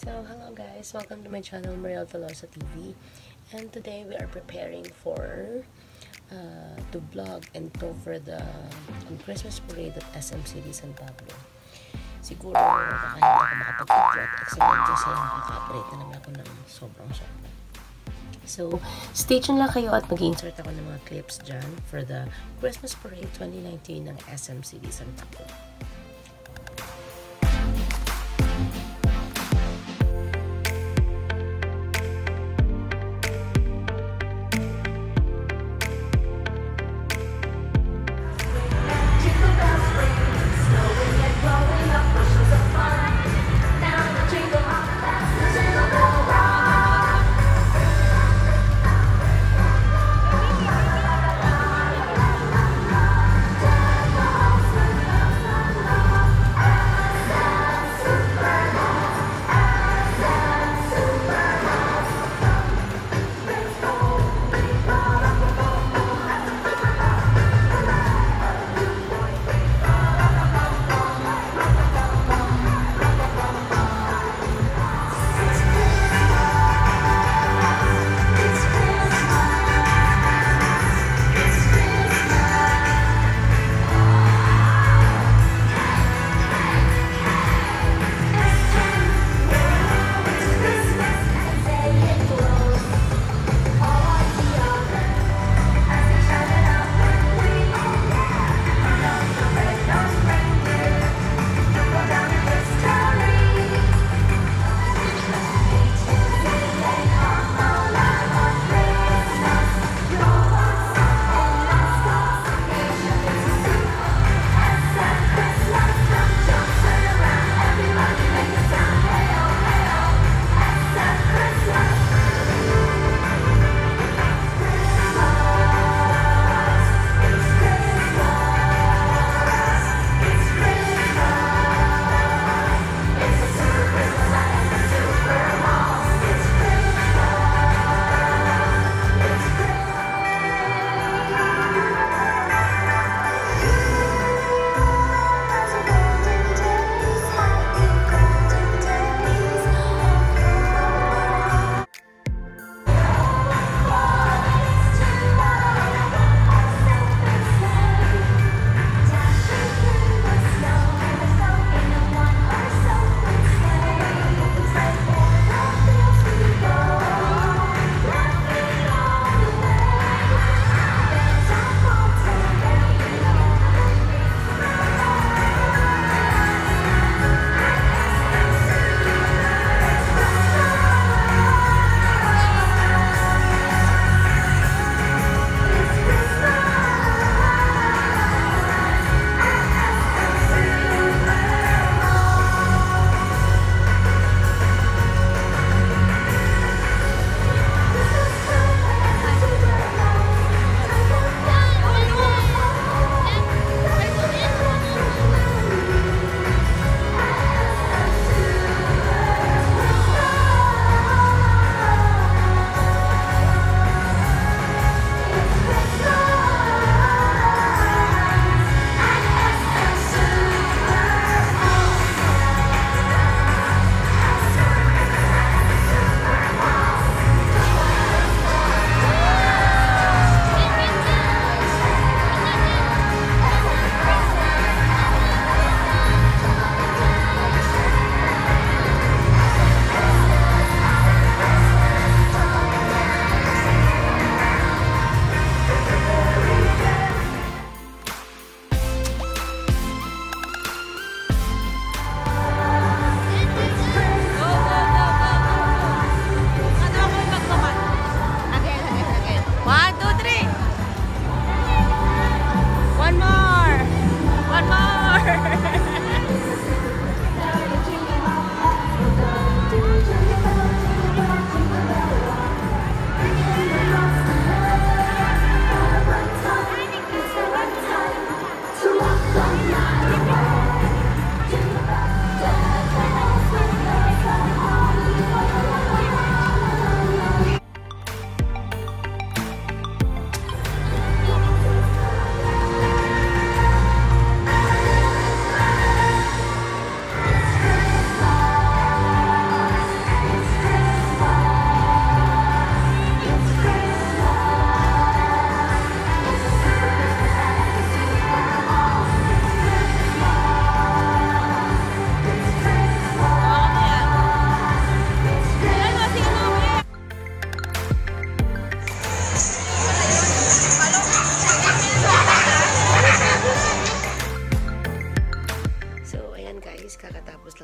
So, hello guys, welcome to my channel Mariel Tolosa TV and today we are preparing for uh, to vlog and cover the um, Christmas parade at SM City San Pablo. Siguro kahit ako makapag-video at excellent kasi nakaka-operate na naman ako ng sobrang sobrang So, stay tuned lang kayo at mag-insert ako ng mga clips dyan for the Christmas Parade 2019 ng SM City San Pablo.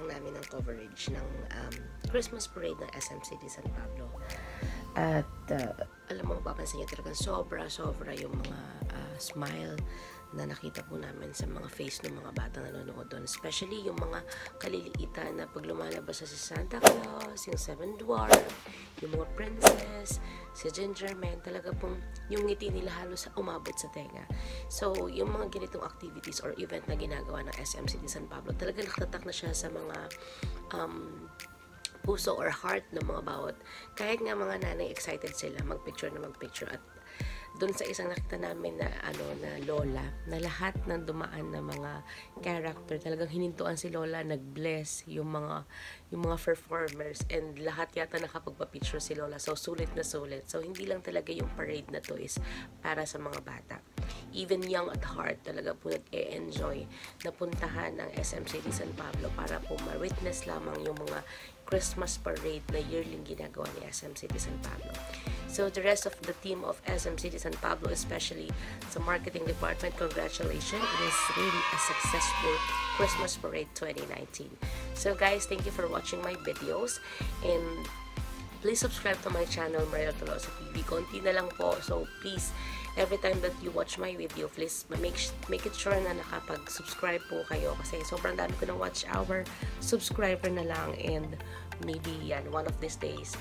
Namin ng coverage ng um, Christmas parade ng SM City San Pablo. At uh, alam mo, mapapansin niyo talagang sobra, sobra yung mga uh, smile na nakita po namin sa mga face ng mga batang nanonood doon. Especially yung mga kaliliitan na pag lumalabas sa si Santa Claus, yung Seven Dwarf, yung mga princess, si Ginger Man, talaga pong yung ngiti nila halos umabot sa tenga. So, yung mga ganitong activities or event na ginagawa ng SM City San Pablo, talaga nakatatak na siya sa mga um, puso or heart ng mga bawat. Kahit nga mga nanay excited sila magpicture na magpicture at doon sa isang nakita namin na ano na lola na lahat ng dumaan na mga character talagang hinintuan si lola nag-bless yung mga yung mga performers and lahat yata nakapagpa-picture si lola. So sulit na sulit. So hindi lang talaga yung parade na to is para sa mga bata. Even young at heart talaga po nag-e-enjoy na puntahan ang SM City San Pablo para po ma-witness lamang yung mga Christmas parade na yearly ginagawa ni SM City San Pablo. So the rest of the team of SM City San Pablo, especially the marketing department, congratulations. It is really a successful Christmas parade 2019. So guys, thank you for watching my videos and please subscribe to my channel, Maria Tolosa TV. Konti na lang po. So please, every time that you watch my video, please make, make it sure na nakapag-subscribe po kayo kasi sobrang dami ko ng watch hour, subscriber na lang and maybe yan, one of these days,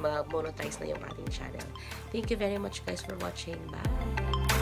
mag-monetize na yung ating channel. Thank you very much guys for watching. Bye!